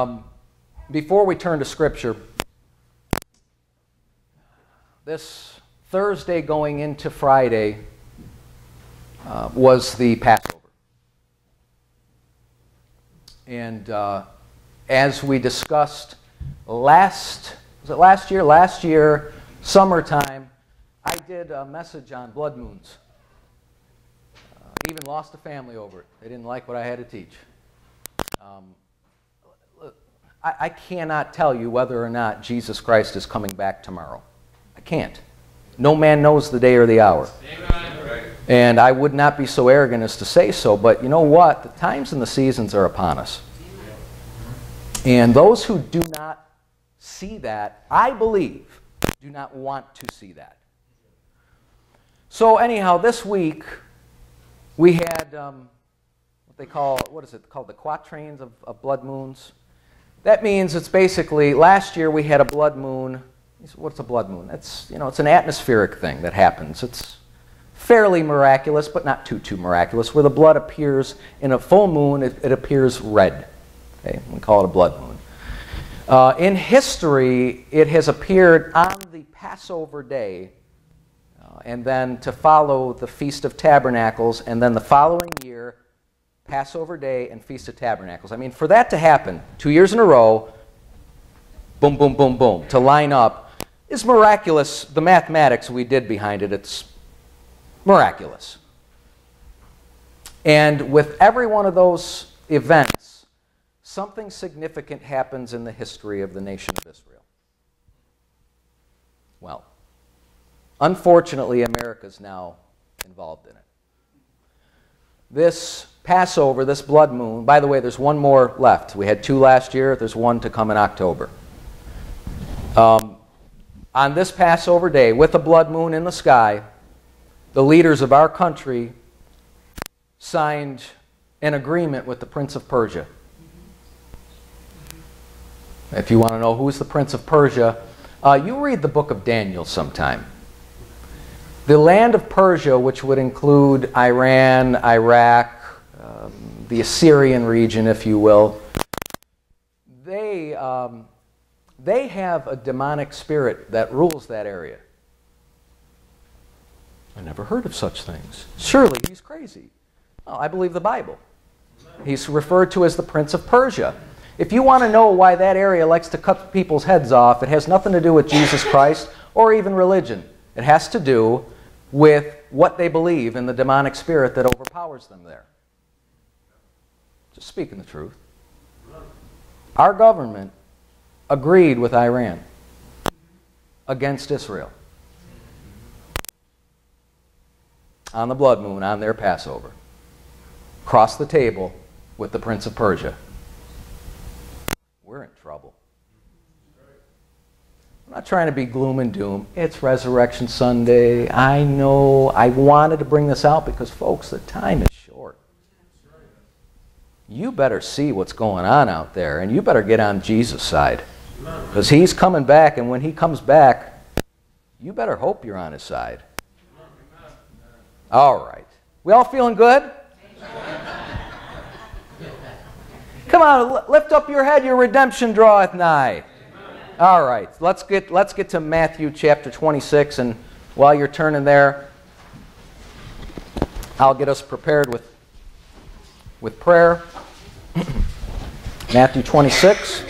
Um, before we turn to Scripture, this Thursday going into Friday uh, was the Passover. And uh, as we discussed last, was it last year? Last year, summertime, I did a message on blood moons. Uh, even lost a family over it. They didn't like what I had to teach. Um, I, I cannot tell you whether or not Jesus Christ is coming back tomorrow. I can't. No man knows the day or the hour. And I would not be so arrogant as to say so, but you know what? The times and the seasons are upon us. And those who do not see that, I believe, do not want to see that. So, anyhow, this week we had um, what they call, what is it called, the quatrains of, of blood moons. That means it's basically, last year we had a blood moon. What's a blood moon? It's, you know, it's an atmospheric thing that happens. It's fairly miraculous, but not too, too miraculous, where the blood appears in a full moon, it, it appears red. Okay? We call it a blood moon. Uh, in history, it has appeared on the Passover day, uh, and then to follow the Feast of Tabernacles, and then the following year, Passover Day and Feast of Tabernacles. I mean, for that to happen two years in a row, boom, boom, boom, boom, to line up is miraculous. The mathematics we did behind it, it's miraculous. And with every one of those events, something significant happens in the history of the nation of Israel. Well, unfortunately, America's now involved in it. This Passover, this blood moon, by the way, there's one more left. We had two last year, there's one to come in October. Um, on this Passover day, with a blood moon in the sky, the leaders of our country signed an agreement with the Prince of Persia. If you want to know who's the Prince of Persia, uh, you read the book of Daniel sometime. The land of Persia, which would include Iran, Iraq, um, the Assyrian region, if you will, they, um, they have a demonic spirit that rules that area. I never heard of such things. Surely he's crazy. Well, I believe the Bible. He's referred to as the Prince of Persia. If you want to know why that area likes to cut people's heads off, it has nothing to do with Jesus Christ or even religion. It has to do with what they believe in the demonic spirit that overpowers them there. Just speaking the truth. Our government agreed with Iran against Israel on the blood moon on their Passover. Cross the table with the Prince of Persia. We're in trouble. I'm not trying to be gloom and doom. It's Resurrection Sunday. I know. I wanted to bring this out because, folks, the time is. You better see what's going on out there, and you better get on Jesus' side. Because he's coming back, and when he comes back, you better hope you're on his side. All right. We all feeling good? Come on, lift up your head. Your redemption draweth nigh. All right, let's get, let's get to Matthew chapter 26. And while you're turning there, I'll get us prepared with, with prayer. Matthew 26.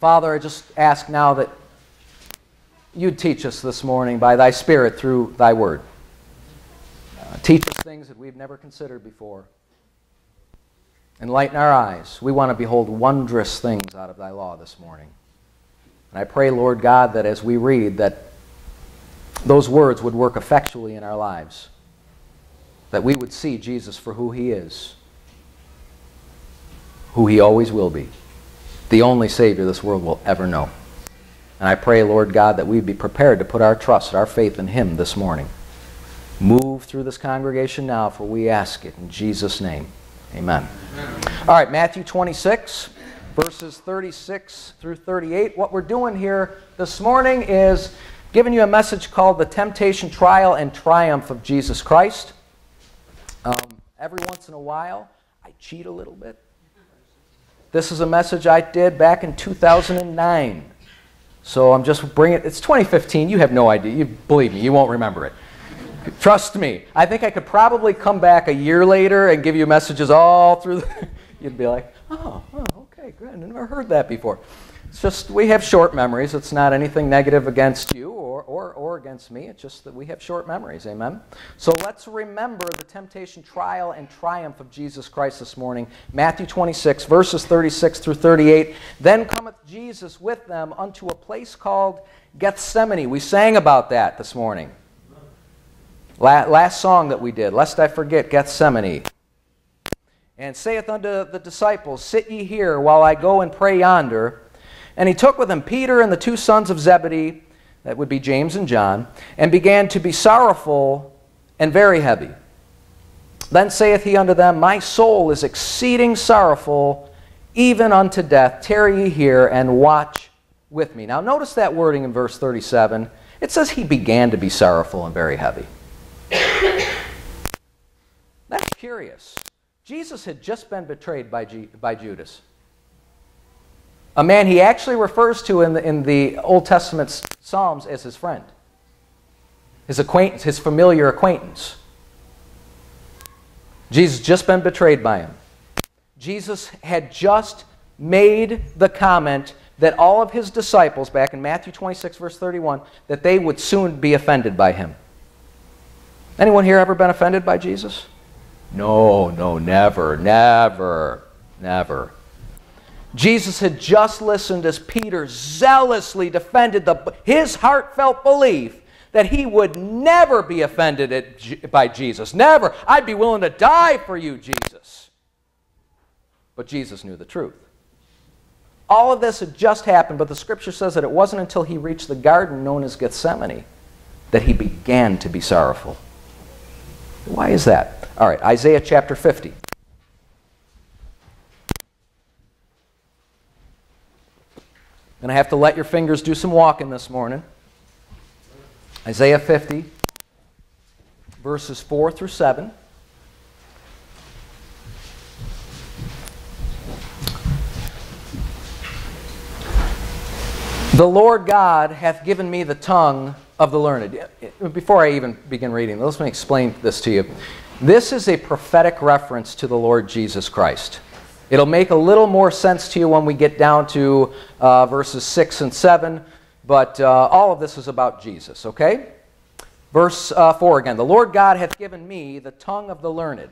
Father, I just ask now that you'd teach us this morning by thy Spirit through thy word. Uh, teach us things that we've never considered before. Enlighten our eyes. We want to behold wondrous things out of thy law this morning. And I pray, Lord God, that as we read, that those words would work effectually in our lives. That we would see Jesus for who he is, who he always will be, the only Savior this world will ever know. And I pray, Lord God, that we'd be prepared to put our trust, our faith in him this morning. Move through this congregation now, for we ask it in Jesus' name. Amen. All right, Matthew 26, verses 36 through 38. What we're doing here this morning is giving you a message called The Temptation, Trial, and Triumph of Jesus Christ. Um, every once in a while, I cheat a little bit. This is a message I did back in 2009. So I'm just bringing it. It's 2015. You have no idea. You believe me, you won't remember it. Trust me. I think I could probably come back a year later and give you messages all through. The, you'd be like, oh, oh, okay, good. I never heard that before. It's just we have short memories. It's not anything negative against you or, or, or against me. It's just that we have short memories. Amen? So let's remember the temptation, trial, and triumph of Jesus Christ this morning. Matthew 26, verses 36 through 38. Then cometh Jesus with them unto a place called Gethsemane. We sang about that this morning. Last song that we did, Lest I Forget Gethsemane. And saith unto the disciples, Sit ye here while I go and pray yonder. And he took with him Peter and the two sons of Zebedee, that would be James and John, and began to be sorrowful and very heavy. Then saith he unto them, My soul is exceeding sorrowful, even unto death. Tarry ye here and watch with me. Now, notice that wording in verse 37. It says he began to be sorrowful and very heavy. That's curious. Jesus had just been betrayed by, G by Judas a man he actually refers to in the, in the Old Testament Psalms as his friend, his acquaintance, his familiar acquaintance. Jesus just been betrayed by him. Jesus had just made the comment that all of his disciples, back in Matthew 26, verse 31, that they would soon be offended by him. Anyone here ever been offended by Jesus? No, no, never, never, never. Jesus had just listened as Peter zealously defended the, his heartfelt belief that he would never be offended at, by Jesus. Never. I'd be willing to die for you, Jesus. But Jesus knew the truth. All of this had just happened, but the scripture says that it wasn't until he reached the garden known as Gethsemane that he began to be sorrowful. Why is that? All right, Isaiah chapter 50. Going to have to let your fingers do some walking this morning. Isaiah 50, verses 4 through 7. The Lord God hath given me the tongue of the learned. Before I even begin reading, let me explain this to you. This is a prophetic reference to the Lord Jesus Christ. It'll make a little more sense to you when we get down to uh, verses 6 and 7, but uh, all of this is about Jesus, okay? Verse uh, 4 again The Lord God hath given me the tongue of the learned,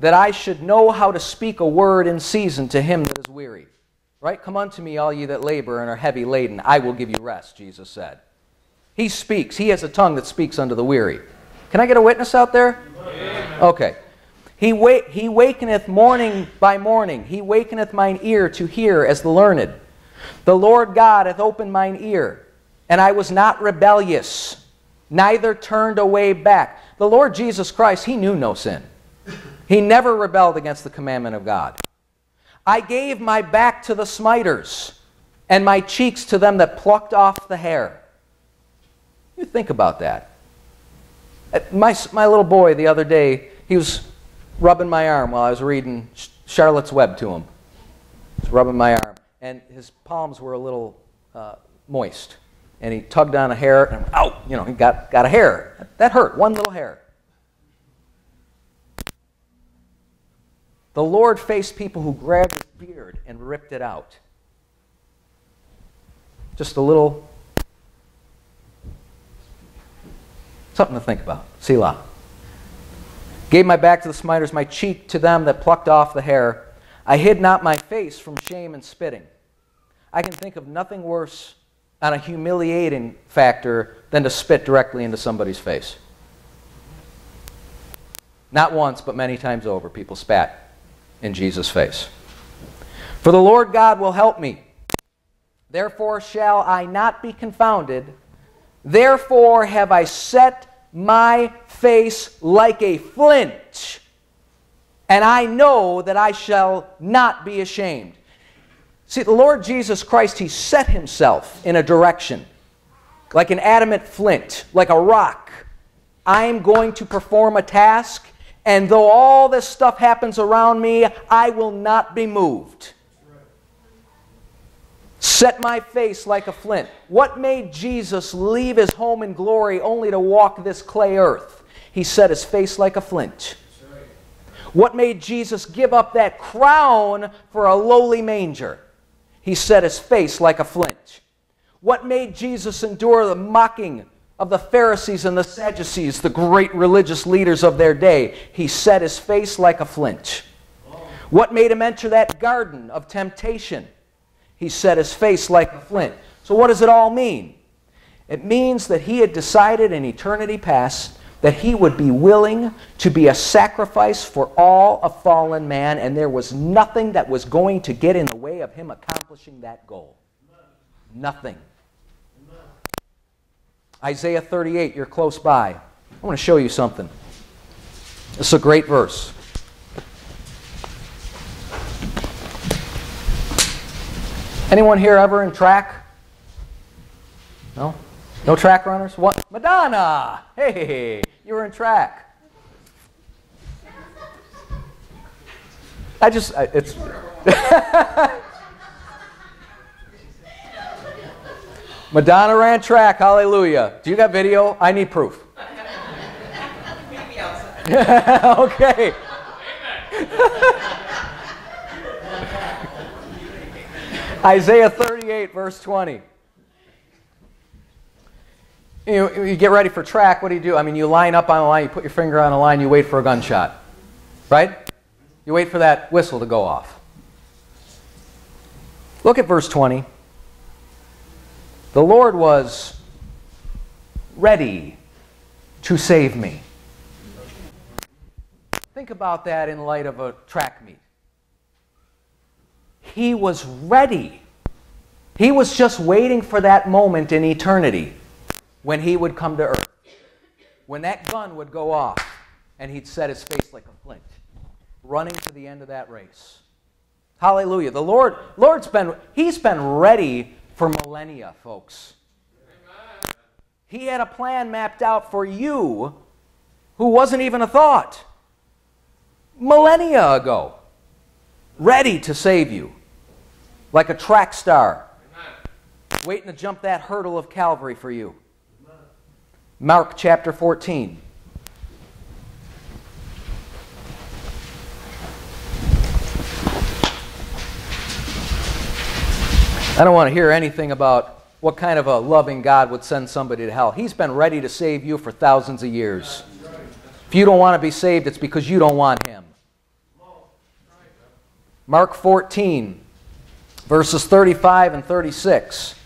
that I should know how to speak a word in season to him that is weary. Right? Come unto me, all ye that labor and are heavy laden. I will give you rest, Jesus said. He speaks. He has a tongue that speaks unto the weary. Can I get a witness out there? Okay. He, wa- he wakeneth morning by morning. He wakeneth mine ear to hear as the learned. The Lord God hath opened mine ear, and I was not rebellious, neither turned away back. The Lord Jesus Christ, he knew no sin. He never rebelled against the commandment of God. I gave my back to the smiters, and my cheeks to them that plucked off the hair. You think about that. Uh, my, my little boy the other day, he was rubbing my arm while I was reading Charlotte's Web to him. He's rubbing my arm. And his palms were a little uh, moist. And he tugged on a hair, and out, you know, he got, got a hair. That hurt, one little hair. The Lord faced people who grabbed his beard and ripped it out. Just a little something to think about. Selah. Gave my back to the smiters, my cheek to them that plucked off the hair. I hid not my face from shame and spitting. I can think of nothing worse on a humiliating factor than to spit directly into somebody's face. Not once, but many times over, people spat in Jesus' face. For the Lord God will help me. Therefore shall I not be confounded. Therefore have I set my face like a flint, and I know that I shall not be ashamed. See, the Lord Jesus Christ, He set Himself in a direction, like an adamant flint, like a rock. I'm going to perform a task, and though all this stuff happens around me, I will not be moved. Set my face like a flint. What made Jesus leave his home in glory only to walk this clay earth? He set his face like a flint. What made Jesus give up that crown for a lowly manger? He set his face like a flint. What made Jesus endure the mocking of the Pharisees and the Sadducees, the great religious leaders of their day? He set his face like a flint. What made him enter that garden of temptation? He set his face like a flint. So, what does it all mean? It means that he had decided in eternity past that he would be willing to be a sacrifice for all a fallen man, and there was nothing that was going to get in the way of him accomplishing that goal. Nothing. Isaiah 38, you're close by. I want to show you something. It's a great verse. Anyone here ever in track? No? No track runners? What? Madonna! Hey, you were in track. I just, I, it's. Madonna ran track, hallelujah. Do you got video? I need proof. okay. Isaiah 38, verse 20. You, you get ready for track, what do you do? I mean, you line up on a line, you put your finger on a line, you wait for a gunshot. Right? You wait for that whistle to go off. Look at verse 20. The Lord was ready to save me. Think about that in light of a track meet. He was ready. He was just waiting for that moment in eternity when he would come to earth. When that gun would go off and he'd set his face like a flint, running to the end of that race. Hallelujah. The Lord, Lord's been, He's been ready for millennia, folks. He had a plan mapped out for you who wasn't even a thought. Millennia ago. Ready to save you like a track star, Amen. waiting to jump that hurdle of Calvary for you. Amen. Mark chapter 14. I don't want to hear anything about what kind of a loving God would send somebody to hell. He's been ready to save you for thousands of years. If you don't want to be saved, it's because you don't want Him. Mark 14, verses 35 and 36.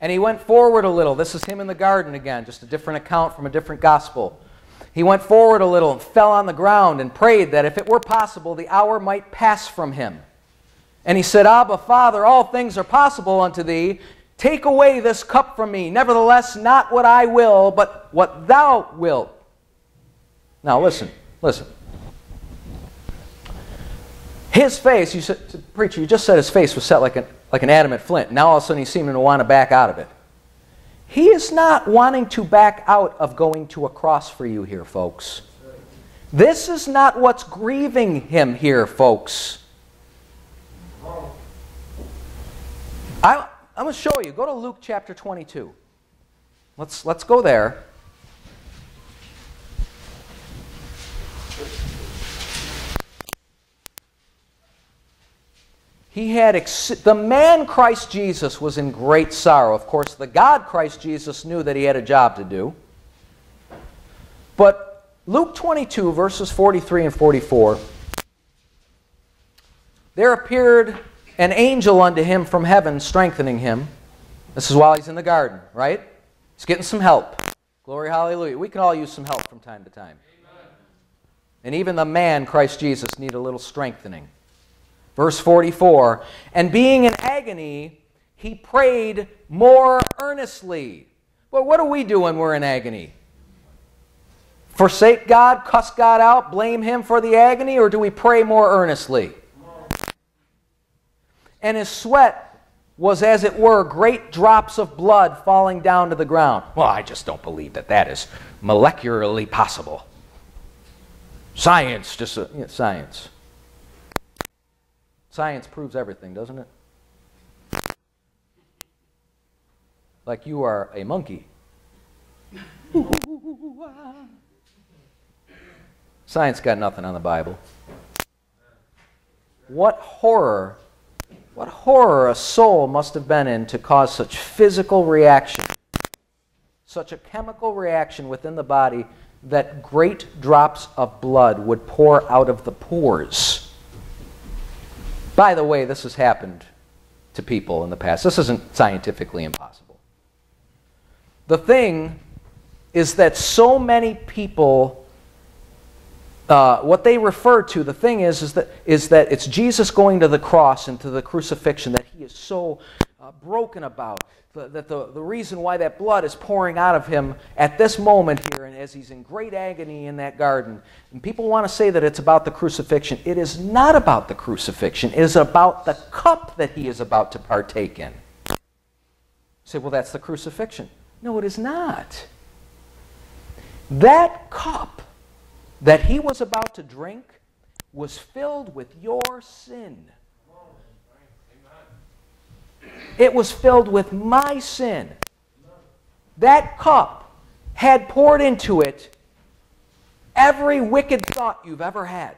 And he went forward a little. This is him in the garden again, just a different account from a different gospel. He went forward a little and fell on the ground and prayed that if it were possible, the hour might pass from him. And he said, Abba, Father, all things are possible unto thee. Take away this cup from me. Nevertheless, not what I will, but what thou wilt. Now, listen, listen. His face, you said, preacher, you just said his face was set like an, like an adamant flint. Now all of a sudden he's seeming to want to back out of it. He is not wanting to back out of going to a cross for you here, folks. This is not what's grieving him here, folks. I, I'm going to show you. Go to Luke chapter 22. Let's, let's go there. He had the man Christ Jesus was in great sorrow. Of course, the God Christ Jesus knew that he had a job to do. But Luke 22, verses 43 and 44, there appeared an angel unto him from heaven, strengthening him. This is while he's in the garden, right? He's getting some help. Glory, hallelujah. We can all use some help from time to time. Amen. And even the man, Christ Jesus, need a little strengthening. Verse 44 And being in agony, he prayed more earnestly. Well, what do we do when we're in agony? Forsake God, cuss God out, blame Him for the agony, or do we pray more earnestly? And his sweat was, as it were, great drops of blood falling down to the ground. Well, I just don't believe that that is molecularly possible. Science, just uh, you know, science. Science proves everything, doesn't it? Like you are a monkey. Science got nothing on the Bible. What horror, what horror a soul must have been in to cause such physical reaction, such a chemical reaction within the body that great drops of blood would pour out of the pores. By the way, this has happened to people in the past. This isn't scientifically impossible. The thing is that so many people uh, what they refer to, the thing is, is that, is that it's Jesus going to the cross and to the crucifixion that he is so uh, broken about. That the, the reason why that blood is pouring out of him at this moment here, and as he's in great agony in that garden. And people want to say that it's about the crucifixion. It is not about the crucifixion, it is about the cup that he is about to partake in. You say, well, that's the crucifixion. No, it is not. That cup that he was about to drink was filled with your sin. It was filled with my sin. That cup had poured into it every wicked thought you've ever had,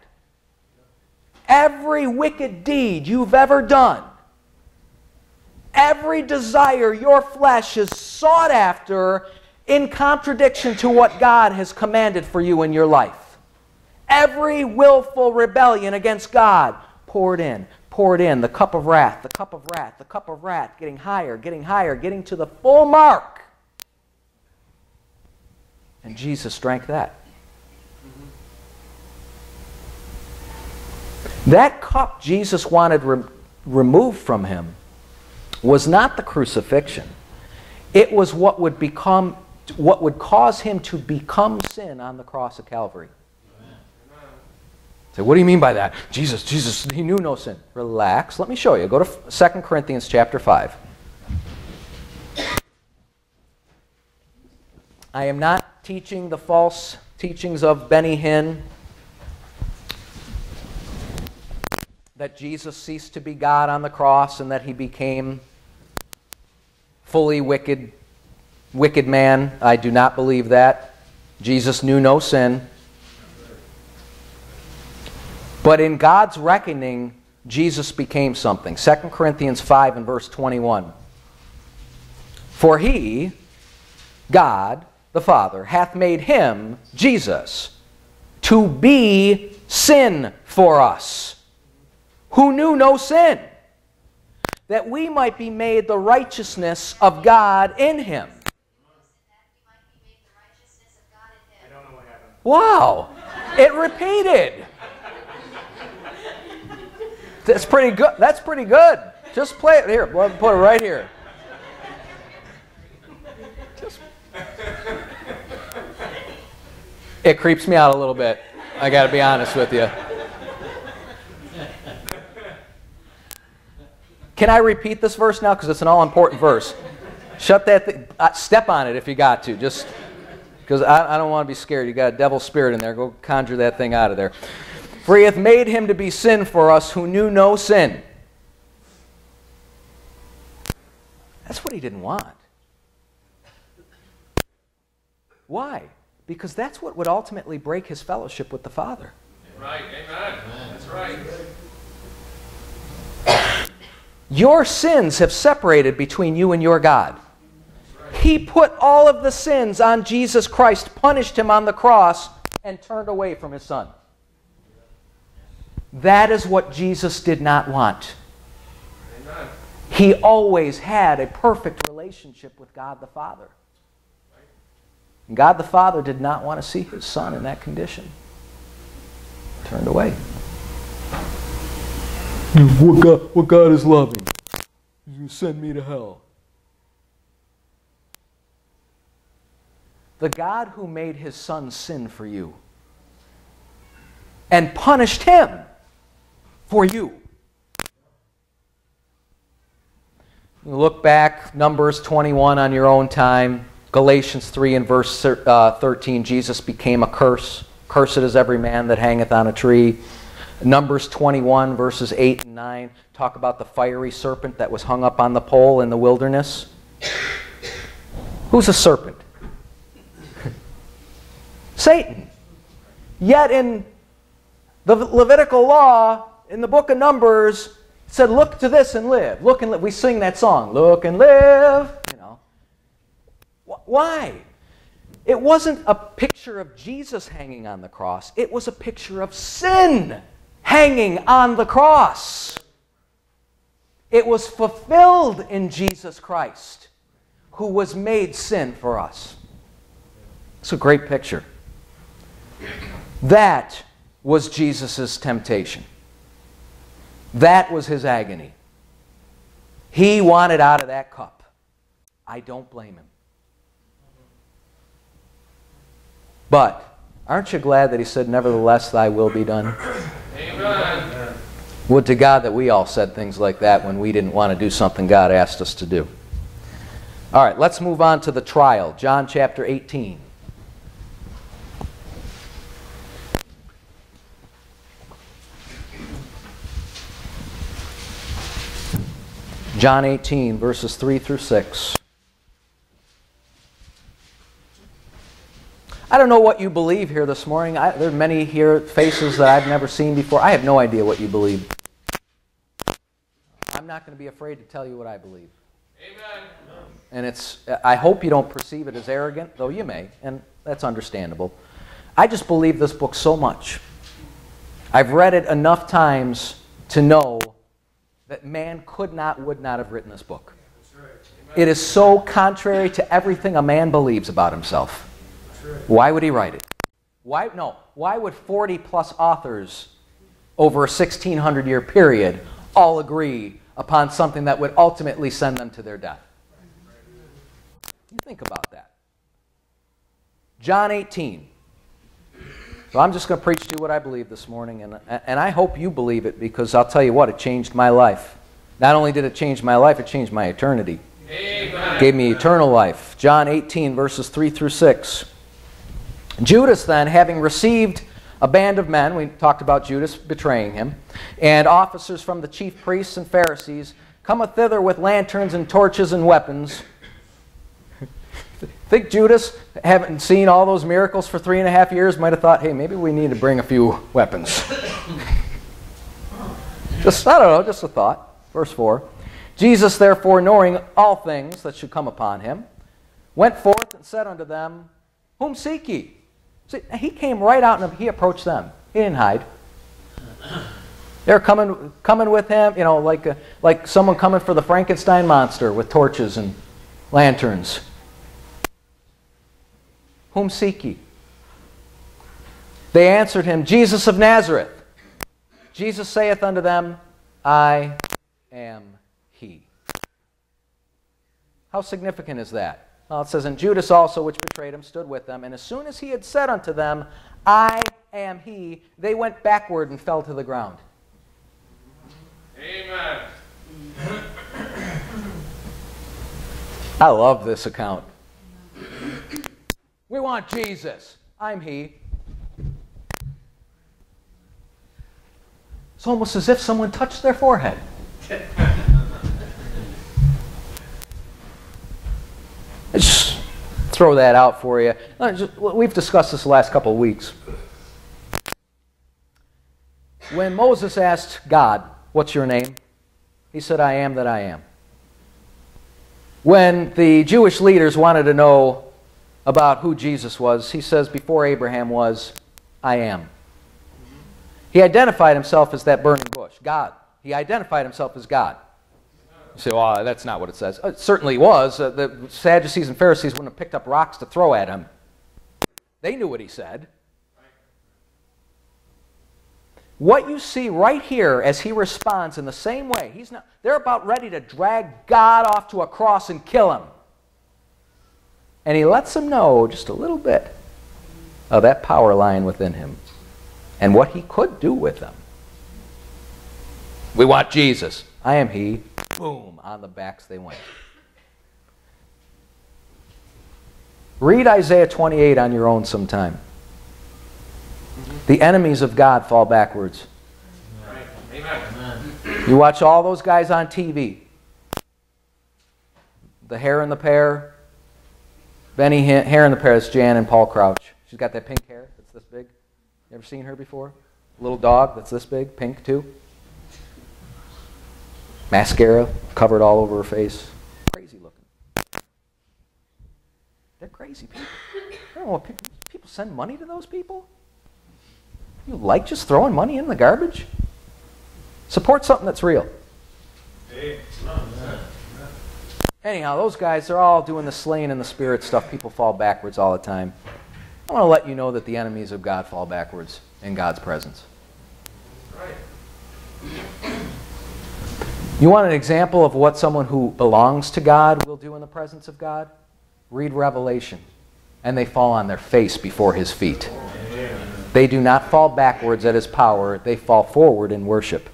every wicked deed you've ever done, every desire your flesh has sought after in contradiction to what God has commanded for you in your life. Every willful rebellion against God poured in, poured in. The cup of wrath, the cup of wrath, the cup of wrath, getting higher, getting higher, getting to the full mark. And Jesus drank that. That cup Jesus wanted re- removed from him was not the crucifixion. It was what would become what would cause him to become sin on the cross of Calvary. Say, what do you mean by that? Jesus, Jesus, he knew no sin. Relax. Let me show you. Go to 2 Corinthians chapter 5. I am not teaching the false teachings of Benny Hinn that Jesus ceased to be God on the cross and that he became fully wicked wicked man. I do not believe that. Jesus knew no sin. But in God's reckoning, Jesus became something. 2 Corinthians 5 and verse 21. For he, God, the Father, hath made him, Jesus, to be sin for us, who knew no sin, that we might be made the righteousness of God in him. Wow, it repeated. That's pretty good. That's pretty good. Just play it here. Put it right here. Just... It creeps me out a little bit. I got to be honest with you. Can I repeat this verse now? Because it's an all important verse. Shut that. Th- uh, step on it if you got to. Just because I, I don't want to be scared. You got a devil spirit in there. Go conjure that thing out of there. For he hath made him to be sin for us who knew no sin. That's what he didn't want. Why? Because that's what would ultimately break his fellowship with the Father. Right, amen. That's right. Your sins have separated between you and your God. He put all of the sins on Jesus Christ, punished him on the cross, and turned away from his Son. That is what Jesus did not want. Amen. He always had a perfect relationship with God the Father. And God the Father did not want to see his Son in that condition. Turned away. What God, what God is loving? You send me to hell. The God who made his Son sin for you and punished him for you. Look back, Numbers 21 on your own time. Galatians 3 and verse uh, 13, Jesus became a curse. Cursed is every man that hangeth on a tree. Numbers 21, verses 8 and 9, talk about the fiery serpent that was hung up on the pole in the wilderness. Who's a serpent? Satan. Yet in the Levitical law, in the book of Numbers, said, Look to this and live. Look and live. We sing that song, Look and live. You know. Why? It wasn't a picture of Jesus hanging on the cross, it was a picture of sin hanging on the cross. It was fulfilled in Jesus Christ, who was made sin for us. It's a great picture. That was Jesus' temptation. That was his agony. He wanted out of that cup. I don't blame him. But aren't you glad that he said, Nevertheless, thy will be done? Amen. Would to God that we all said things like that when we didn't want to do something God asked us to do. All right, let's move on to the trial. John chapter 18. John 18, verses 3 through 6. I don't know what you believe here this morning. I, there are many here faces that I've never seen before. I have no idea what you believe. I'm not going to be afraid to tell you what I believe. Amen. And it's I hope you don't perceive it as arrogant, though you may, and that's understandable. I just believe this book so much. I've read it enough times to know that man could not, would not have written this book. It is so contrary to everything a man believes about himself. Why would he write it? Why, no, why would 40 plus authors over a 1600 year period all agree upon something that would ultimately send them to their death? You think about that. John 18. So I'm just going to preach to you what I believe this morning, and, and I hope you believe it because I'll tell you what, it changed my life. Not only did it change my life, it changed my eternity. Amen. Gave me eternal life. John 18, verses 3 through 6. Judas, then, having received a band of men, we talked about Judas betraying him, and officers from the chief priests and Pharisees, cometh thither with lanterns and torches and weapons. Think Judas, having seen all those miracles for three and a half years, might have thought, hey, maybe we need to bring a few weapons. just, I don't know, just a thought. Verse 4. Jesus, therefore, knowing all things that should come upon him, went forth and said unto them, Whom seek ye? See, he came right out and he approached them. He didn't hide. They're coming, coming with him, you know, like, a, like someone coming for the Frankenstein monster with torches and lanterns. Whom seek ye? They answered him, Jesus of Nazareth. Jesus saith unto them, I am he. How significant is that? Well, it says, And Judas also, which betrayed him, stood with them. And as soon as he had said unto them, I am he, they went backward and fell to the ground. Amen. I love this account. We want Jesus. I'm he. It's almost as if someone touched their forehead. Just throw that out for you. Uh, we've discussed this the last couple of weeks. When Moses asked God, What's your name? He said, I am that I am. When the Jewish leaders wanted to know about who Jesus was, he says, Before Abraham was, I am. He identified himself as that burning bush, God. He identified himself as God. You say, well, that's not what it says. It certainly was. Uh, the Sadducees and Pharisees wouldn't have picked up rocks to throw at him. They knew what he said. What you see right here as he responds in the same way, he's not, they're about ready to drag God off to a cross and kill him. And he lets them know just a little bit of that power lying within him and what he could do with them. We want Jesus. I am he. Boom, on the backs they went. Read Isaiah 28 on your own sometime. The enemies of God fall backwards. You watch all those guys on TV. The hair and the pair. Benny Ha- hair in the pair is Jan and Paul Crouch. She's got that pink hair that's this big. You ever seen her before? Little dog that's this big, pink too. Mascara covered all over her face. Crazy looking. They're crazy people. I don't know what people, people send money to those people. You like just throwing money in the garbage? Support something that's real. Anyhow, those guys, they're all doing the slaying and the spirit stuff. People fall backwards all the time. I want to let you know that the enemies of God fall backwards in God's presence. Right. You want an example of what someone who belongs to God will do in the presence of God? Read Revelation. And they fall on their face before his feet. They do not fall backwards at his power, they fall forward in worship.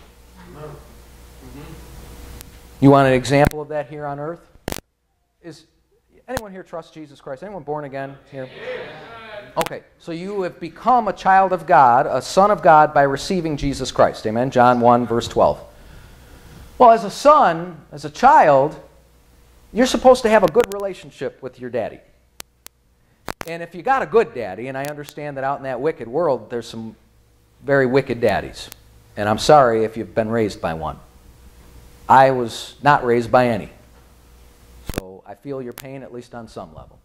You want an example of that here on earth? Is anyone here trust Jesus Christ? Anyone born again here? Okay, so you have become a child of God, a son of God by receiving Jesus Christ. Amen. John 1 verse 12. Well, as a son, as a child, you're supposed to have a good relationship with your daddy. And if you got a good daddy, and I understand that out in that wicked world, there's some very wicked daddies. And I'm sorry if you've been raised by one. I was not raised by any. I feel your pain, at least on some level.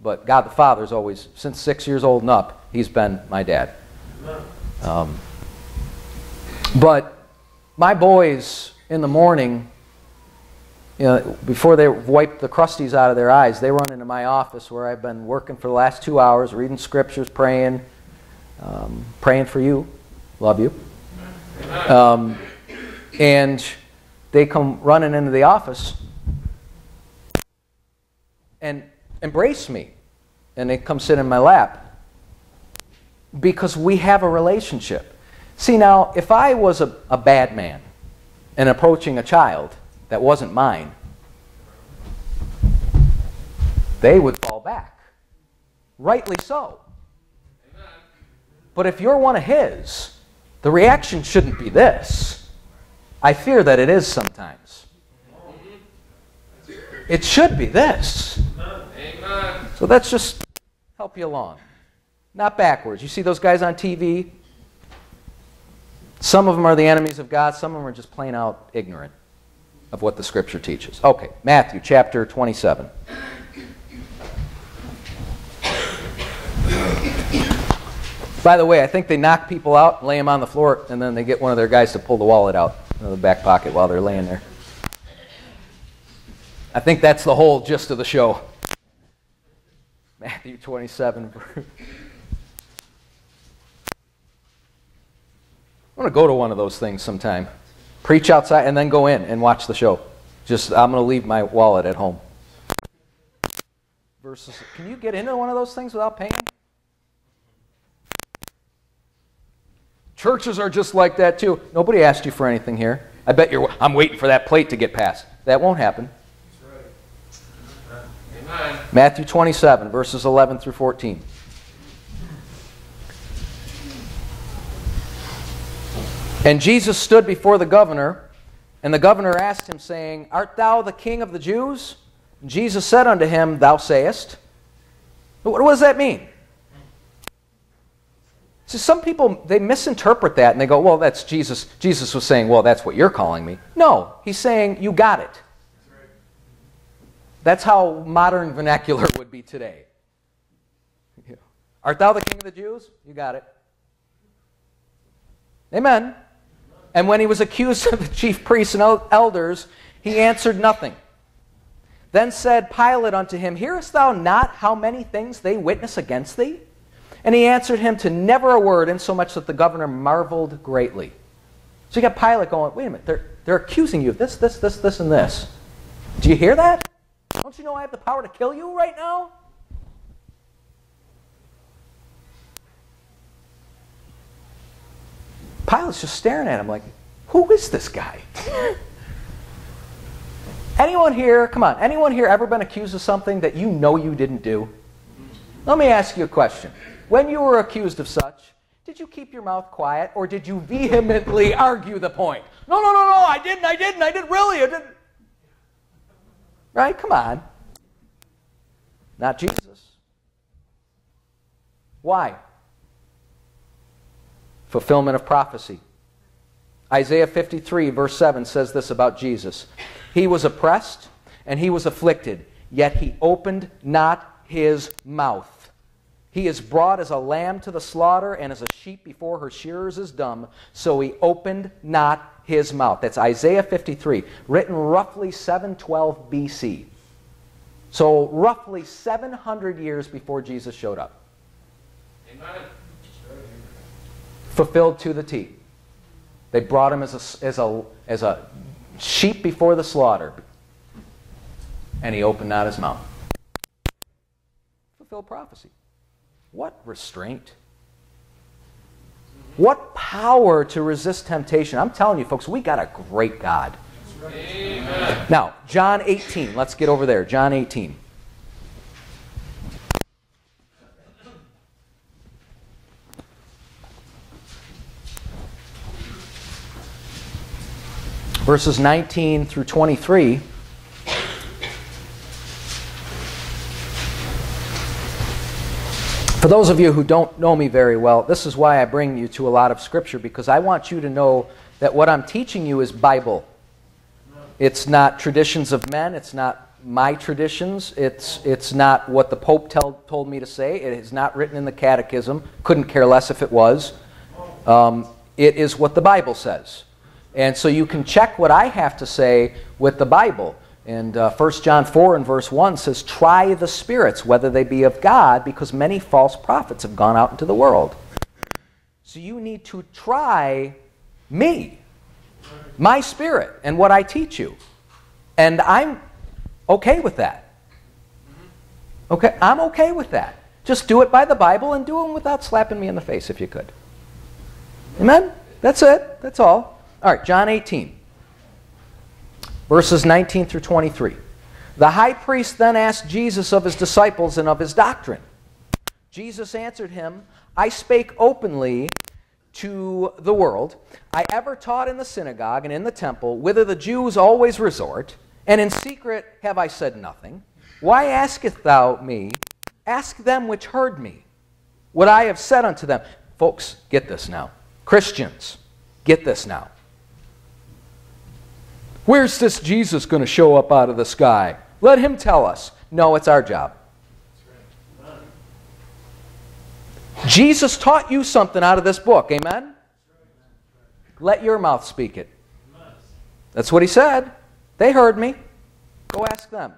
But God the Father's always, since six years old and up, He's been my dad. Um, but my boys in the morning, you know, before they wipe the crusties out of their eyes, they run into my office where I've been working for the last two hours, reading scriptures, praying, um, praying for you. Love you. Um, and they come running into the office and embrace me. And they come sit in my lap because we have a relationship. See, now, if I was a, a bad man and approaching a child that wasn't mine, they would fall back. Rightly so. But if you're one of his, the reaction shouldn't be this. I fear that it is sometimes. It should be this. Amen. So that's just help you along. Not backwards. You see those guys on TV? Some of them are the enemies of God, some of them are just plain out ignorant of what the scripture teaches. Okay, Matthew chapter 27. By the way, I think they knock people out, lay them on the floor, and then they get one of their guys to pull the wallet out of the back pocket while they're laying there. I think that's the whole gist of the show. Matthew 27. I want to go to one of those things sometime. Preach outside and then go in and watch the show. Just I'm going to leave my wallet at home. Versus, can you get into one of those things without paying? Churches are just like that too. Nobody asked you for anything here. I bet you're. I'm waiting for that plate to get passed. That won't happen. Matthew 27, verses 11 through 14. And Jesus stood before the governor, and the governor asked him, saying, Art thou the king of the Jews? And Jesus said unto him, Thou sayest. What does that mean? See, some people, they misinterpret that and they go, well, that's Jesus. Jesus was saying, well, that's what you're calling me. No, he's saying, you got it. That's how modern vernacular would be today. Art thou the king of the Jews? You got it. Amen. And when he was accused of the chief priests and elders, he answered nothing. Then said Pilate unto him, Hearest thou not how many things they witness against thee? And he answered him to never a word, insomuch that the governor marveled greatly. So you got Pilate going, Wait a minute, they're, they're accusing you of this, this, this, this, and this. Do you hear that? Don't you know I have the power to kill you right now? Pilate's just staring at him like, who is this guy? anyone here, come on, anyone here ever been accused of something that you know you didn't do? Let me ask you a question. When you were accused of such, Did you keep your mouth quiet or did you vehemently argue the point? No, no, no, no, I didn't, I didn't, I didn't really, I didn't. Right? Come on. Not Jesus. Why? Fulfillment of prophecy. Isaiah 53, verse 7 says this about Jesus He was oppressed and he was afflicted, yet he opened not his mouth. He is brought as a lamb to the slaughter, and as a sheep before her shearers is dumb, so he opened not his mouth. That's Isaiah 53, written roughly 712 BC. So, roughly 700 years before Jesus showed up. Amen. Fulfilled to the T. They brought him as a, as a, as a sheep before the slaughter, and he opened not his mouth. Fulfilled prophecy. What restraint? What power to resist temptation? I'm telling you, folks, we got a great God. Amen. Now, John 18. Let's get over there. John 18. Verses 19 through 23. Those of you who don't know me very well, this is why I bring you to a lot of Scripture, because I want you to know that what I'm teaching you is Bible. It's not traditions of men. It's not my traditions. It's, it's not what the Pope tell, told me to say. It is not written in the Catechism. Couldn't care less if it was. Um, it is what the Bible says. And so you can check what I have to say with the Bible. And uh, 1 John 4 and verse 1 says, Try the spirits, whether they be of God, because many false prophets have gone out into the world. So you need to try me, my spirit, and what I teach you. And I'm okay with that. Okay? I'm okay with that. Just do it by the Bible and do it without slapping me in the face if you could. Amen? That's it. That's all. All right, John 18 verses 19 through 23. The high priest then asked Jesus of his disciples and of his doctrine. Jesus answered him, I spake openly to the world. I ever taught in the synagogue and in the temple, whither the Jews always resort, and in secret have I said nothing. Why askest thou me? Ask them which heard me what I have said unto them. Folks, get this now. Christians, get this now. Where's this Jesus going to show up out of the sky? Let him tell us. No, it's our job. Jesus taught you something out of this book. Amen? Let your mouth speak it. That's what he said. They heard me. Go ask them.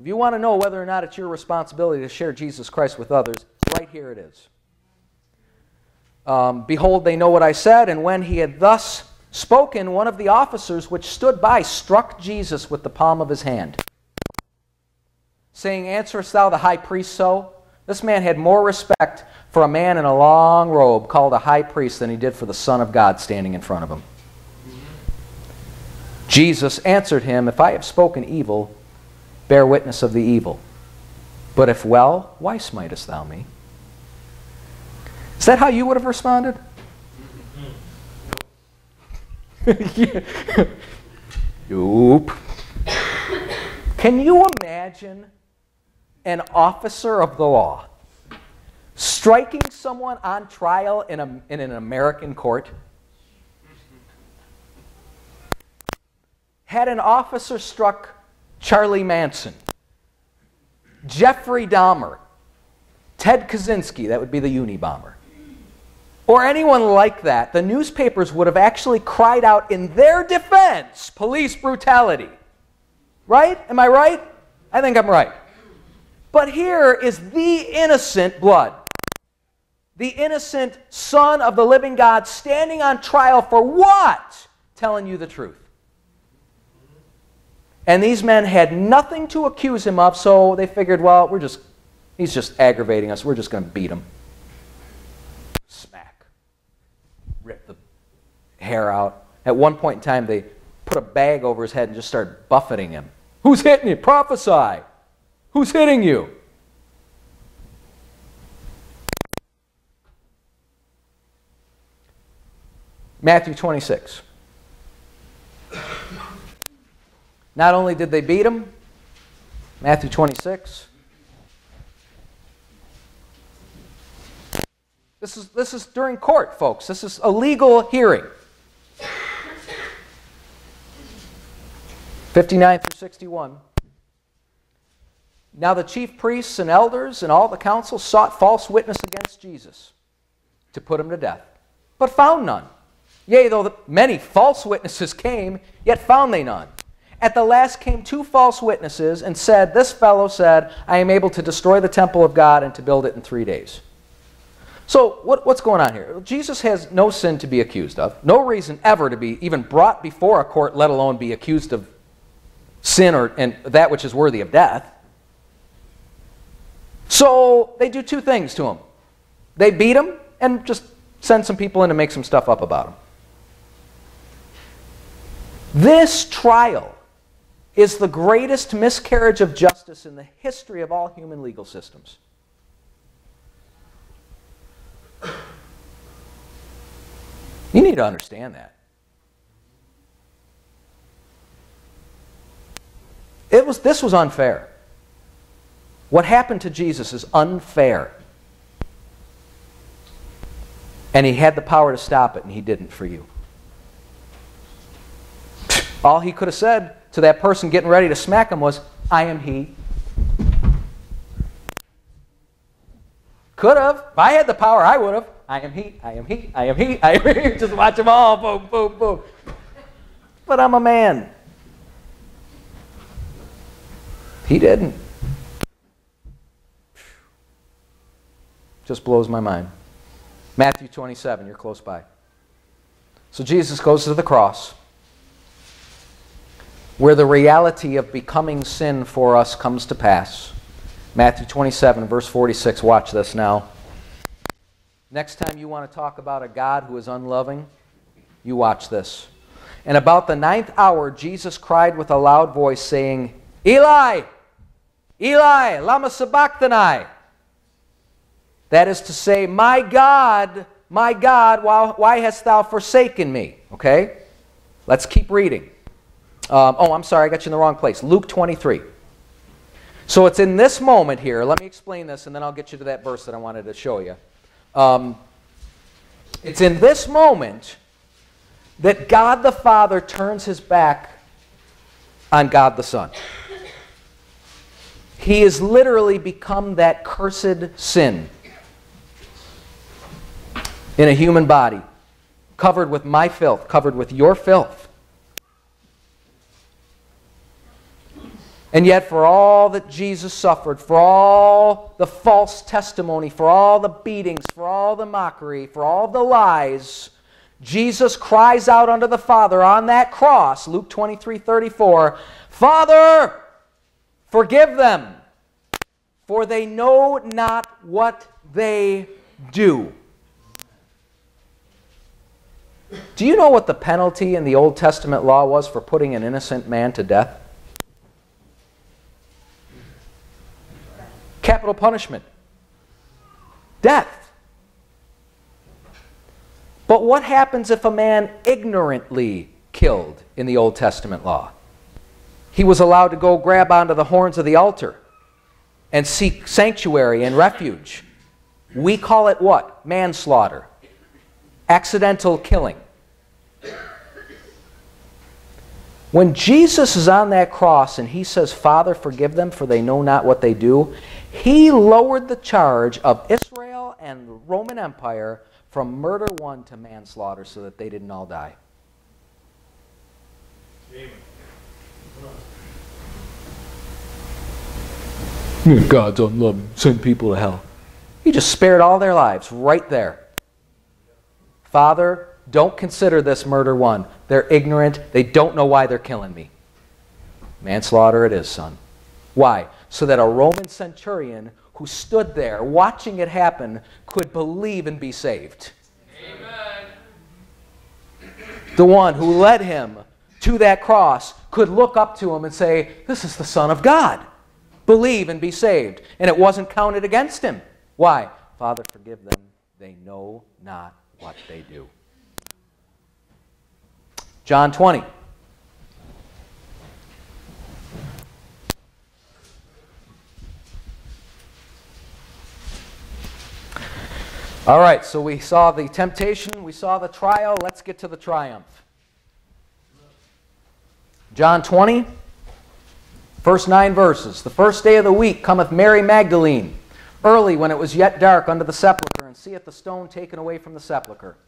If you want to know whether or not it's your responsibility to share Jesus Christ with others, right here it is. Um, Behold, they know what I said, and when he had thus spoken, one of the officers which stood by struck Jesus with the palm of his hand, saying, Answerest thou the high priest so? This man had more respect for a man in a long robe called a high priest than he did for the Son of God standing in front of him. Jesus answered him, If I have spoken evil, bear witness of the evil. But if well, why smitest thou me? Is that how you would have responded? Oop. Can you imagine an officer of the law striking someone on trial in, a, in an American court? Had an officer struck Charlie Manson, Jeffrey Dahmer, Ted Kaczynski, that would be the Unabomber, or anyone like that, the newspapers would have actually cried out in their defense police brutality. Right? Am I right? I think I'm right. But here is the innocent blood. The innocent Son of the living God standing on trial for what? Telling you the truth. And these men had nothing to accuse him of, so they figured, well, we're just, he's just aggravating us. We're just going to beat him. Smack. Rip the hair out. At one point in time, they put a bag over his head and just started buffeting him. Who's hitting you? Prophesy. Who's hitting you? Matthew 26. Not only did they beat him, Matthew 26. This is, this is during court, folks. This is a legal hearing. 59 through 61. Now the chief priests and elders and all the council sought false witness against Jesus to put him to death, but found none. Yea, though many false witnesses came, yet found they none. At the last came two false witnesses and said, This fellow said, I am able to destroy the temple of God and to build it in three days. So, what, what's going on here? Jesus has no sin to be accused of, no reason ever to be even brought before a court, let alone be accused of sin or and that which is worthy of death. So, they do two things to him they beat him and just send some people in to make some stuff up about him. This trial is the greatest miscarriage of justice in the history of all human legal systems. You need to understand that. It was, this was unfair. What happened to Jesus is unfair. And he had the power to stop it, and he didn't for you. All he could have said to that person getting ready to smack him was, I am he. Could have. If I had the power, I would have. I am he, I am he, I am he, I am he. Just watch them all. Boom, boom, boom. But I'm a man. He didn't. Just blows my mind. Matthew 27, you're close by. So Jesus goes to the cross where the reality of becoming sin for us comes to pass. Matthew 27, verse 46. Watch this now. Next time you want to talk about a God who is unloving, you watch this. And about the ninth hour, Jesus cried with a loud voice, saying, Eli, Eli, lama sabachthani. That is to say, My God, my God, why, why hast thou forsaken me? Okay? Let's keep reading. Um, oh, I'm sorry, I got you in the wrong place. Luke 23. So it's in this moment here. Let me explain this, and then I'll get you to that verse that I wanted to show you. Um, it's in this moment that God the Father turns his back on God the Son. He has literally become that cursed sin in a human body, covered with my filth, covered with your filth. And yet, for all that Jesus suffered, for all the false testimony, for all the beatings, for all the mockery, for all the lies, Jesus cries out unto the Father on that cross, Luke 23 34, Father, forgive them, for they know not what they do. Do you know what the penalty in the Old Testament law was for putting an innocent man to death? Capital punishment. Death. But what happens if a man ignorantly killed in the Old Testament law? He was allowed to go grab onto the horns of the altar and seek sanctuary and refuge. We call it what? Manslaughter. Accidental killing. When Jesus is on that cross and he says, Father, forgive them, for they know not what they do, he lowered the charge of Israel and the Roman Empire from murder one to manslaughter so that they didn't all die. God's unloving. Send people to hell. He just spared all their lives right there. Father, don't consider this murder one. They're ignorant. They don't know why they're killing me. Manslaughter it is, son. Why? So that a Roman centurion who stood there watching it happen could believe and be saved. Amen. The one who led him to that cross could look up to him and say, This is the Son of God. Believe and be saved. And it wasn't counted against him. Why? Father, forgive them. They know not what they do. John 20. All right, so we saw the temptation, we saw the trial. Let's get to the triumph. John 20, first nine verses. The first day of the week cometh Mary Magdalene, early when it was yet dark, unto the sepulchre, and seeth the stone taken away from the sepulchre.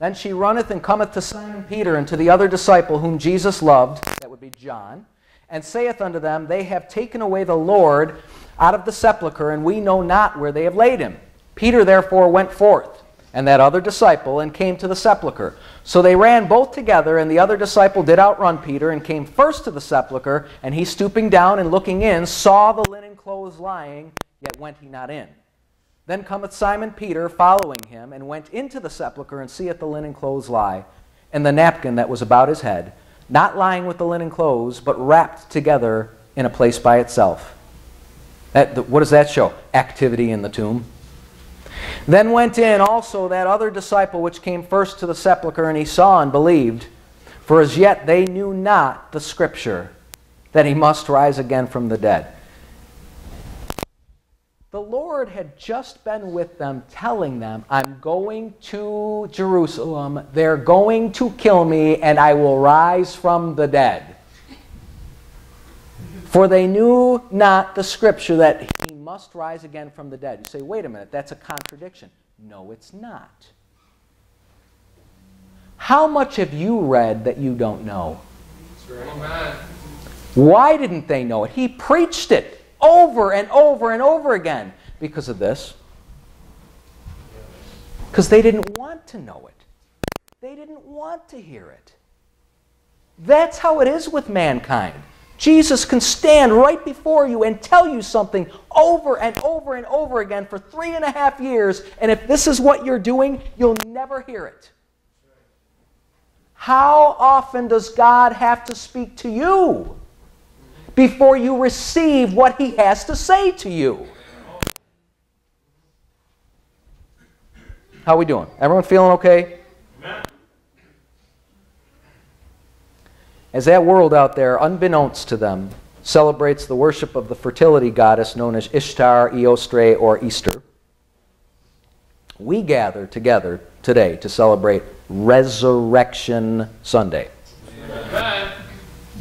Then she runneth and cometh to Simon Peter and to the other disciple whom Jesus loved, that would be John, and saith unto them, They have taken away the Lord out of the sepulchre, and we know not where they have laid him. Peter therefore went forth, and that other disciple, and came to the sepulchre. So they ran both together, and the other disciple did outrun Peter, and came first to the sepulchre, and he stooping down and looking in, saw the linen clothes lying, yet went he not in. Then cometh Simon Peter following him, and went into the sepulchre, and seeth the linen clothes lie, and the napkin that was about his head, not lying with the linen clothes, but wrapped together in a place by itself. That, what does that show? Activity in the tomb. Then went in also that other disciple which came first to the sepulchre, and he saw and believed. For as yet they knew not the scripture that he must rise again from the dead. The Lord had just been with them, telling them, I'm going to Jerusalem. They're going to kill me, and I will rise from the dead. For they knew not the scripture that must rise again from the dead. You say, wait a minute, that's a contradiction. No, it's not. How much have you read that you don't know? Why didn't they know it? He preached it over and over and over again. Because of this. Because they didn't want to know it, they didn't want to hear it. That's how it is with mankind. Jesus can stand right before you and tell you something over and over and over again for three and a half years, and if this is what you're doing, you'll never hear it. How often does God have to speak to you before you receive what He has to say to you? How are we doing? Everyone feeling okay? As that world out there, unbeknownst to them, celebrates the worship of the fertility goddess known as Ishtar, Eostre, or Easter, we gather together today to celebrate Resurrection Sunday.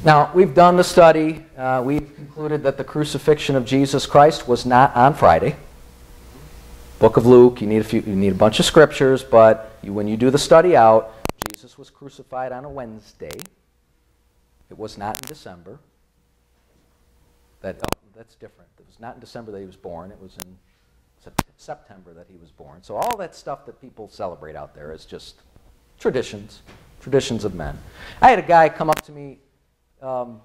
Now, we've done the study. Uh, we've concluded that the crucifixion of Jesus Christ was not on Friday. Book of Luke, you need a, few, you need a bunch of scriptures, but you, when you do the study out, Jesus was crucified on a Wednesday. It was not in December. That, oh, that's different. It was not in December that he was born. It was in Sep- September that he was born. So all that stuff that people celebrate out there is just traditions, traditions of men. I had a guy come up to me um,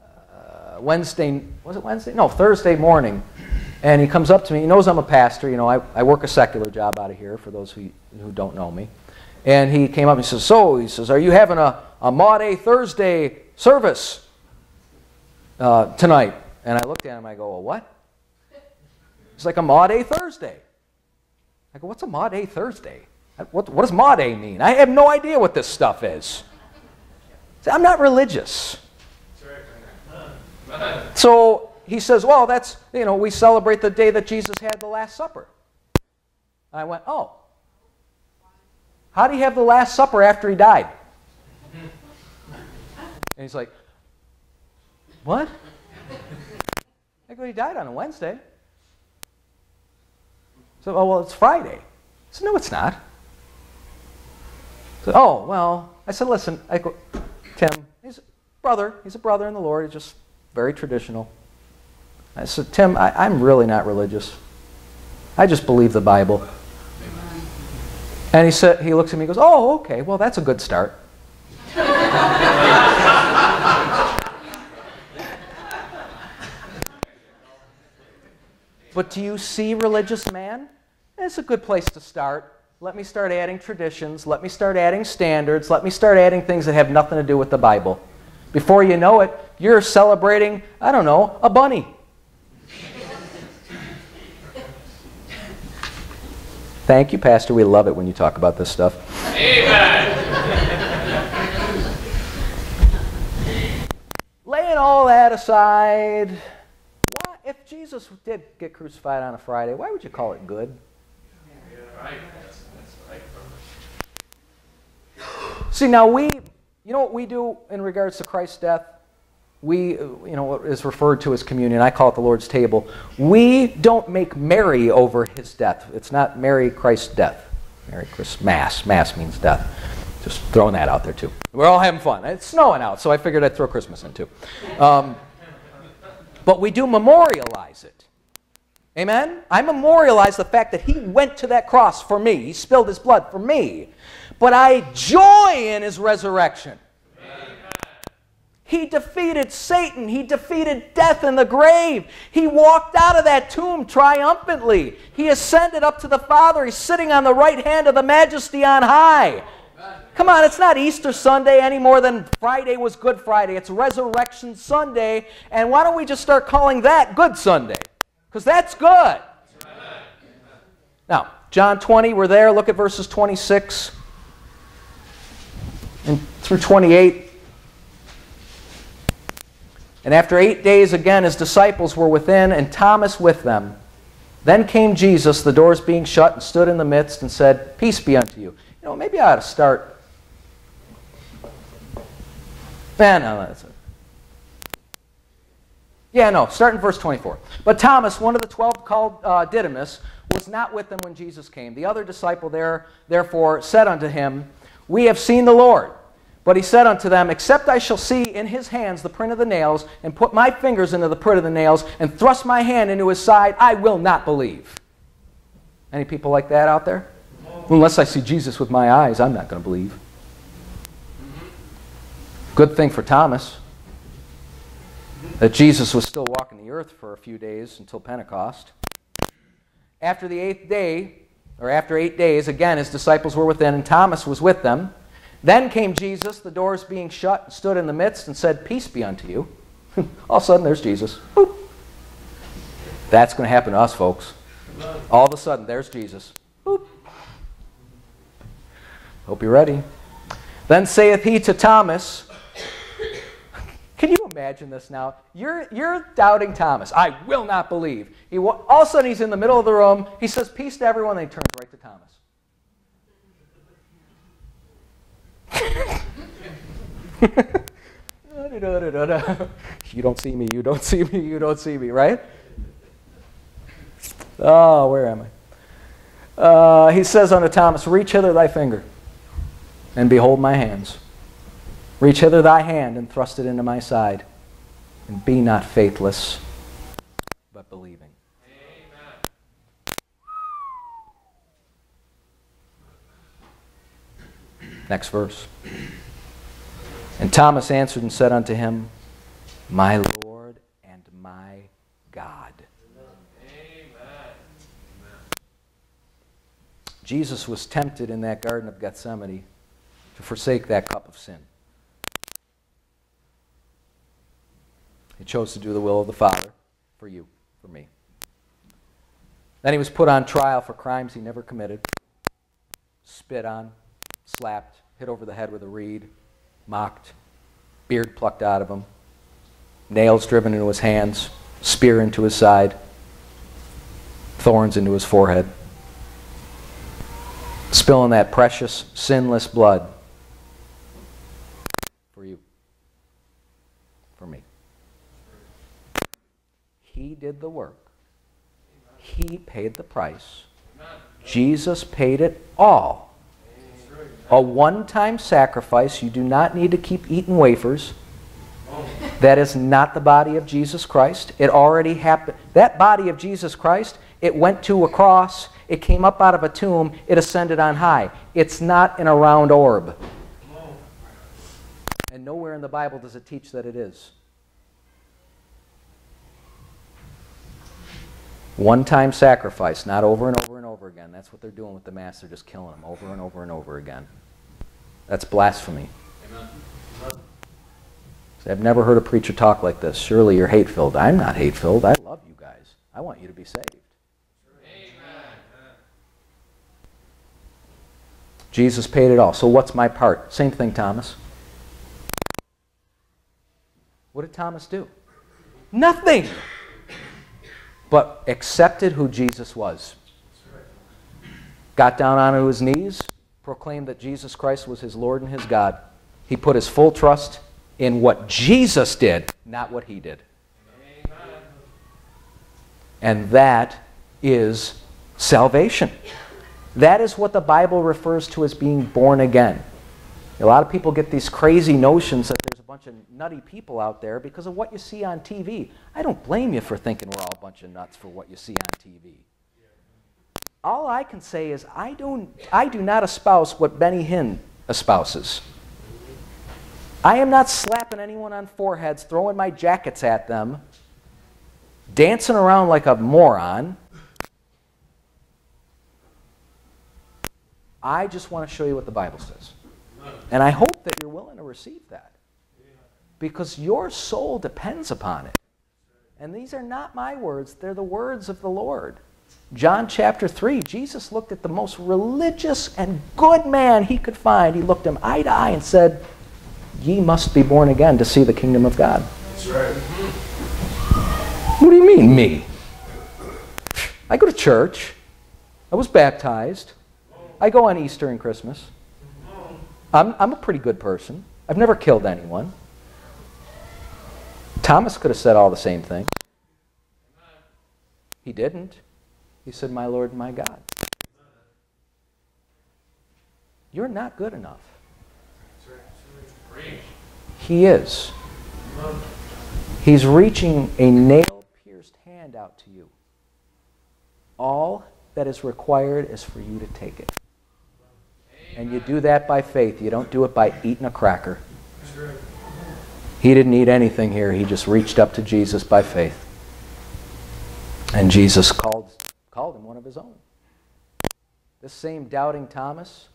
uh, Wednesday, was it Wednesday? No, Thursday morning. And he comes up to me. He knows I'm a pastor. You know, I, I work a secular job out of here for those who, who don't know me. And he came up and he says, So, he says, Are you having a, a Maundy Thursday service uh, tonight? And I looked at him. I go, Well, what? It's like a Maundy Thursday. I go, What's a Maundy Thursday? What, what does Maundy mean? I have no idea what this stuff is. See, I'm not religious. So he says, Well, that's, you know, we celebrate the day that Jesus had the Last Supper. I went, Oh. How did he have the Last Supper after he died? And he's like, What? I go, He died on a Wednesday. So, oh, well, it's Friday. I said, No, it's not. Said, oh, well, I said, Listen, I go, Tim, he's a brother. He's a brother in the Lord. He's just very traditional. I said, Tim, I, I'm really not religious. I just believe the Bible. And he said, he looks at me and goes, Oh, okay, well, that's a good start. But do you see religious man? It's a good place to start. Let me start adding traditions. Let me start adding standards. Let me start adding things that have nothing to do with the Bible. Before you know it, you're celebrating, I don't know, a bunny. Thank you, Pastor. We love it when you talk about this stuff. Amen. Laying all that aside, if Jesus did get crucified on a Friday, why would you call it good? See, now we, you know what we do in regards to Christ's death? We, you know, what is referred to as communion. I call it the Lord's table. We don't make merry over his death. It's not Merry Christ's death. Merry Christmas. Mass. Mass means death. Just throwing that out there, too. We're all having fun. It's snowing out, so I figured I'd throw Christmas in, too. Um, but we do memorialize it. Amen? I memorialize the fact that he went to that cross for me. He spilled his blood for me. But I joy in his resurrection. He defeated Satan. He defeated death in the grave. He walked out of that tomb triumphantly. He ascended up to the Father. He's sitting on the right hand of the majesty on high. Come on, it's not Easter Sunday any more than Friday was Good Friday. It's Resurrection Sunday. And why don't we just start calling that Good Sunday? Because that's good. Now, John 20, we're there. Look at verses 26 and through 28. And after eight days, again, his disciples were within, and Thomas with them. Then came Jesus, the doors being shut, and stood in the midst, and said, Peace be unto you. You know, maybe I ought to start. No. Yeah, no, start in verse 24. But Thomas, one of the twelve called uh, Didymus, was not with them when Jesus came. The other disciple there, therefore, said unto him, We have seen the Lord. But he said unto them, Except I shall see in his hands the print of the nails, and put my fingers into the print of the nails, and thrust my hand into his side, I will not believe. Any people like that out there? Unless I see Jesus with my eyes, I'm not going to believe. Good thing for Thomas that Jesus was still walking the earth for a few days until Pentecost. After the eighth day, or after eight days, again his disciples were within, and Thomas was with them. Then came Jesus, the doors being shut, stood in the midst, and said, Peace be unto you. All of a sudden, there's Jesus. Boop. That's going to happen to us, folks. All of a sudden, there's Jesus. Boop. Hope you're ready. Then saith he to Thomas, Can you imagine this now? You're, you're doubting Thomas. I will not believe. He, all of a sudden, he's in the middle of the room. He says, Peace to everyone. They turn right to Thomas. you don't see me, you don't see me, you don't see me, right? Oh, where am I? Uh, he says unto Thomas, Reach hither thy finger, and behold my hands. Reach hither thy hand, and thrust it into my side. And be not faithless, but believing. Amen. Next verse. And Thomas answered and said unto him, My Lord and my God. Amen. Jesus was tempted in that Garden of Gethsemane to forsake that cup of sin. He chose to do the will of the Father for you, for me. Then he was put on trial for crimes he never committed, spit on, slapped, hit over the head with a reed, mocked, beard plucked out of him, nails driven into his hands, spear into his side, thorns into his forehead, spilling that precious, sinless blood for you, for me. He did the work. He paid the price. Jesus paid it all a one time sacrifice. You do not need to keep eating wafers. That is not the body of Jesus Christ. It already happened. That body of Jesus Christ, it went to a cross, it came up out of a tomb, it ascended on high. It's not in a round orb. And nowhere in the Bible does it teach that it is. One time sacrifice, not over and over and over again. That's what they're doing with the Mass. They're just killing them over and over and over again. That's blasphemy. Amen. I've never heard a preacher talk like this. Surely you're hate filled. I'm not hate filled. I love you guys. I want you to be saved. Amen. Jesus paid it all. So what's my part? Same thing, Thomas. What did Thomas do? Nothing. But accepted who Jesus was. Got down onto his knees, proclaimed that Jesus Christ was his Lord and his God. He put his full trust in what Jesus did, not what he did. And that is salvation. That is what the Bible refers to as being born again. A lot of people get these crazy notions that bunch of nutty people out there because of what you see on TV. I don't blame you for thinking we're all a bunch of nuts for what you see on TV. All I can say is I, don't, I do not espouse what Benny Hinn espouses. I am not slapping anyone on foreheads, throwing my jackets at them, dancing around like a moron. I just want to show you what the Bible says. And I hope that you're willing to receive that. Because your soul depends upon it. And these are not my words, they're the words of the Lord. John chapter 3, Jesus looked at the most religious and good man he could find. He looked him eye to eye and said, Ye must be born again to see the kingdom of God. That's right. What do you mean, me? I go to church. I was baptized. I go on Easter and Christmas. I'm, I'm a pretty good person. I've never killed anyone. Thomas could have said all the same thing. He didn't. He said, My Lord and my God. You're not good enough. He is. He's reaching a nail pierced hand out to you. All that is required is for you to take it. And you do that by faith. You don't do it by eating a cracker. He didn't need anything here. He just reached up to Jesus by faith. And Jesus called, called him one of his own. This same doubting Thomas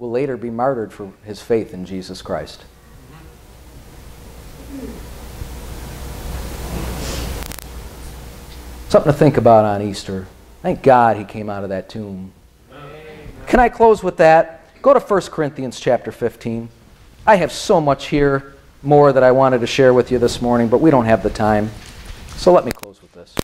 will later be martyred for his faith in Jesus Christ. Something to think about on Easter. Thank God he came out of that tomb. Can I close with that? Go to 1 Corinthians chapter 15. I have so much here more that I wanted to share with you this morning, but we don't have the time. So let me close with this.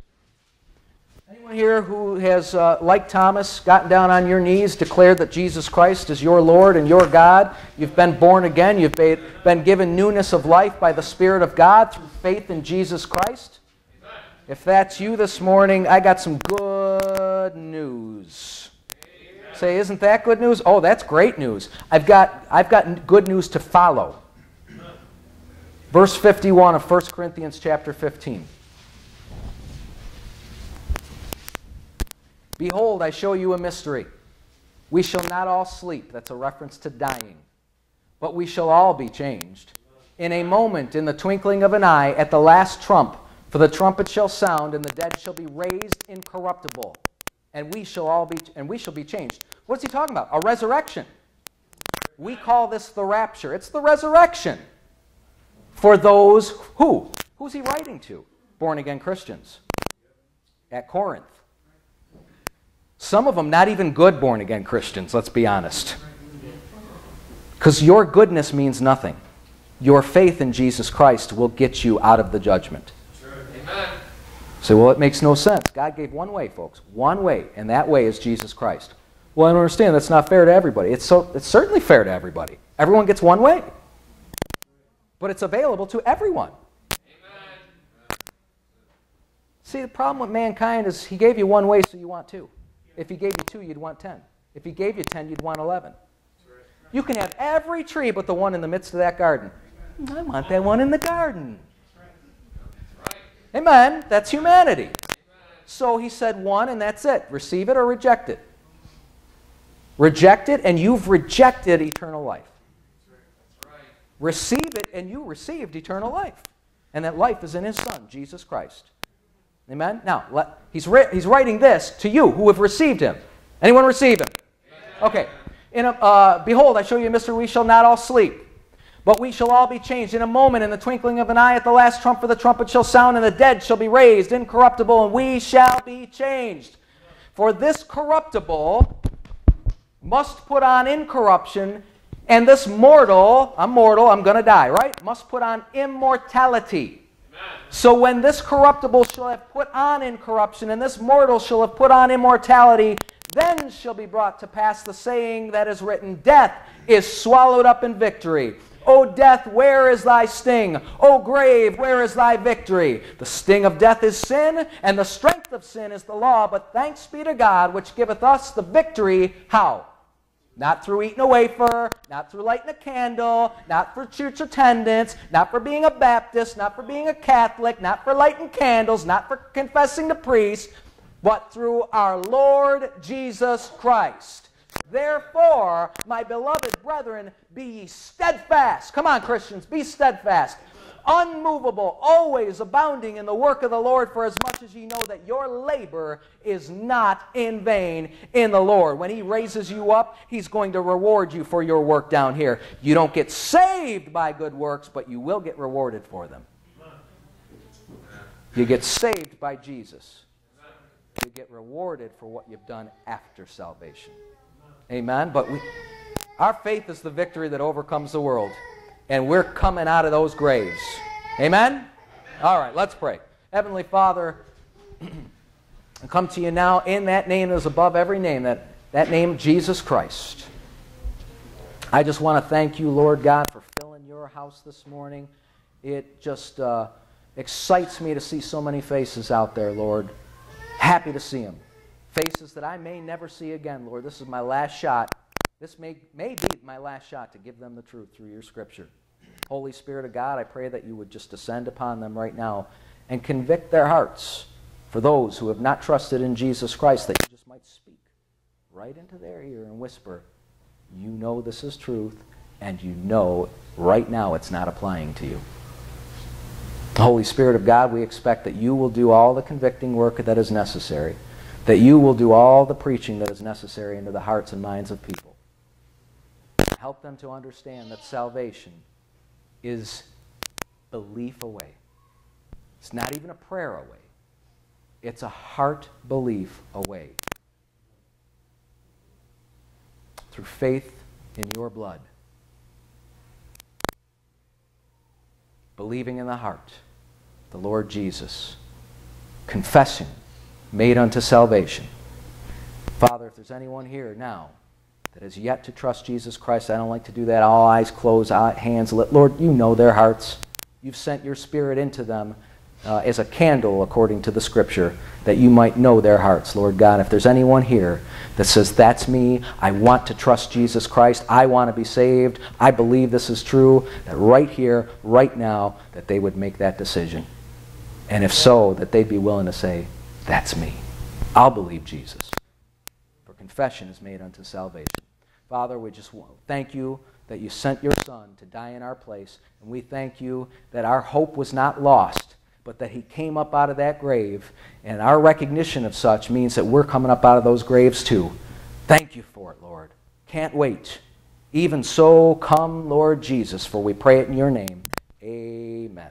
Anyone here who has, uh, like Thomas, gotten down on your knees, declared that Jesus Christ is your Lord and your God? You've been born again. You've been been given newness of life by the Spirit of God through faith in Jesus Christ? If that's you this morning, I got some good news. Say, isn't that good news? Oh, that's great news. I've got, I've got good news to follow. Verse 51 of 1 Corinthians chapter 15. Behold, I show you a mystery. We shall not all sleep. That's a reference to dying. But we shall all be changed. In a moment, in the twinkling of an eye, at the last trump, for the trumpet shall sound, and the dead shall be raised incorruptible, and we shall all be and we shall be changed. What's he talking about? A resurrection. We call this the rapture. It's the resurrection. For those who? Who's he writing to? Born again Christians. At Corinth. Some of them not even good born again Christians, let's be honest. Because your goodness means nothing. Your faith in Jesus Christ will get you out of the judgment. Amen. Say, well, it makes no sense. God gave one way, folks. One way, and that way is Jesus Christ. Well, I don't understand. That's not fair to everybody. It's, so, it's certainly fair to everybody. Everyone gets one way. But it's available to everyone. Amen. See, the problem with mankind is he gave you one way, so you want two. If he gave you two, you'd want ten. If he gave you ten, you'd want eleven. You can have every tree but the one in the midst of that garden. I want that one in the garden. Amen. That's humanity. So he said one, and that's it. Receive it or reject it. Reject it, and you've rejected eternal life. Receive it, and you received eternal life. And that life is in his Son, Jesus Christ. Amen? Now, let, he's, he's writing this to you who have received him. Anyone receive him? Okay. In a, uh, Behold, I show you a mystery. We shall not all sleep, but we shall all be changed in a moment, in the twinkling of an eye, at the last trump, for the trumpet shall sound, and the dead shall be raised incorruptible, and we shall be changed. For this corruptible must put on incorruption, and this mortal, I'm mortal, I'm going to die, right? Must put on immortality. Amen. So when this corruptible shall have put on incorruption, and this mortal shall have put on immortality, then shall be brought to pass the saying that is written Death is swallowed up in victory. O death, where is thy sting? O grave, where is thy victory? The sting of death is sin, and the strength of sin is the law. But thanks be to God, which giveth us the victory. How? Not through eating a wafer, not through lighting a candle, not for church attendance, not for being a Baptist, not for being a Catholic, not for lighting candles, not for confessing to priests, but through our Lord Jesus Christ. Therefore, my beloved brethren, be ye steadfast. Come on, Christians, be steadfast. Unmovable, always abounding in the work of the Lord, for as much as ye know that your labor is not in vain in the Lord. When He raises you up, He's going to reward you for your work down here. You don't get saved by good works, but you will get rewarded for them. You get saved by Jesus. You get rewarded for what you've done after salvation. Amen. But we, our faith is the victory that overcomes the world. And we're coming out of those graves. Amen? All right, let's pray. Heavenly Father, I come to you now in that name that is above every name, that, that name, Jesus Christ. I just want to thank you, Lord God, for filling your house this morning. It just uh, excites me to see so many faces out there, Lord. Happy to see them faces that I may never see again, Lord. This is my last shot. This may, may be my last shot to give them the truth through your scripture. Holy Spirit of God, I pray that you would just descend upon them right now and convict their hearts for those who have not trusted in Jesus Christ, that you just might speak right into their ear and whisper, You know this is truth, and you know right now it's not applying to you. Holy Spirit of God, we expect that you will do all the convicting work that is necessary that you will do all the preaching that is necessary into the hearts and minds of people. Help them to understand that salvation is belief away. It's not even a prayer away, it's a heart belief away. Through faith in your blood. Believing in the heart, the Lord Jesus. Confessing made unto salvation. Father, if there's anyone here now that has yet to trust Jesus Christ, I don't like to do that. All eyes closed, hands lit. Lord, you know their hearts. You've sent your Spirit into them uh, as a candle, according to the Scripture, that you might know their hearts, Lord God. If there's anyone here that says, That's me, I want to trust Jesus Christ, I want to be saved, I believe this is true, that right here, right now, that they would make that decision. And if so, that they'd be willing to say, that's me. I'll believe Jesus. Confession is made unto salvation. Father, we just thank you that you sent your Son to die in our place. And we thank you that our hope was not lost, but that he came up out of that grave. And our recognition of such means that we're coming up out of those graves too. Thank you for it, Lord. Can't wait. Even so, come, Lord Jesus, for we pray it in your name. Amen.